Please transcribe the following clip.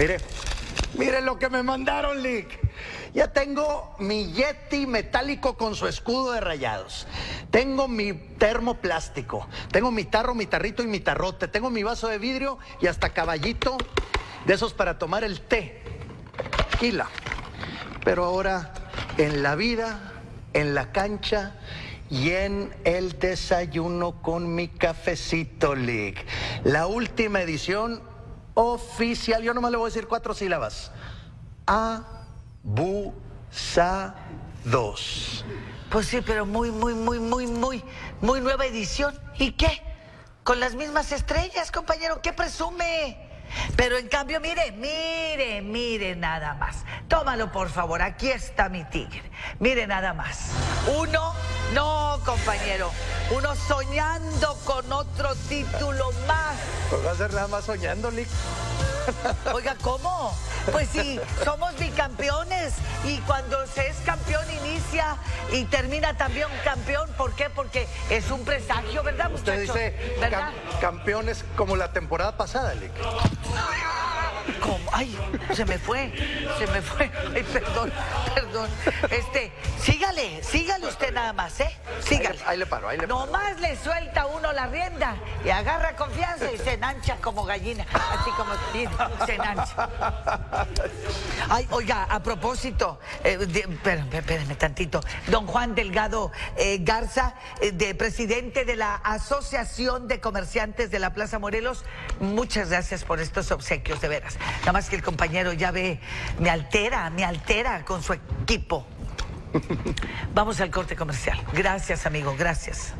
Mire, mire lo que me mandaron, Lick. Ya tengo mi Yeti metálico con su escudo de rayados. Tengo mi termo plástico. Tengo mi tarro, mi tarrito y mi tarrote. Tengo mi vaso de vidrio y hasta caballito de esos para tomar el té. Tranquila. Pero ahora, en la vida, en la cancha y en el desayuno con mi cafecito, Lick. La última edición oficial. Yo nomás le voy a decir cuatro sílabas. Abusados. Pues sí, pero muy, muy, muy, muy, muy, muy nueva edición. ¿Y qué? Con las mismas estrellas, compañero, ¿qué presume? Pero en cambio, mire, mire, mire nada más. Tómalo, por favor, aquí está mi tigre. Mire nada más. Uno, no, compañero. Uno soñando con otro título más. Pues va a ser nada más soñando, Lick. Oiga, ¿cómo? Pues sí, somos bicampeones y cuando se es campeón inicia y termina también campeón. ¿Por qué? Porque es un presagio, ¿verdad, muchachos? Usted dice ¿verdad? cam- campeones como la temporada pasada, Lick. ¿Cómo? Ay, se me fue, se me fue. Ay, perdón, perdón. Este, sígale, sígale usted nada más, ¿eh? Sígale. Ahí le- ahí le paro, ahí le paro. Nomás le suelta uno la rienda y agarra confianza y se enancha como gallina. Así como se enancha. Ay, oiga, a propósito, eh, de- espérame, espérame tantito. Don Juan Delgado eh, Garza, eh, de presidente de la Asociación de Comerciantes de la Plaza Morelos, muchas gracias por estos obsequios, de veras. Nada más que el compañero ya ve, me altera, me altera con su equipo. Vamos al corte comercial. Gracias, amigo, gracias.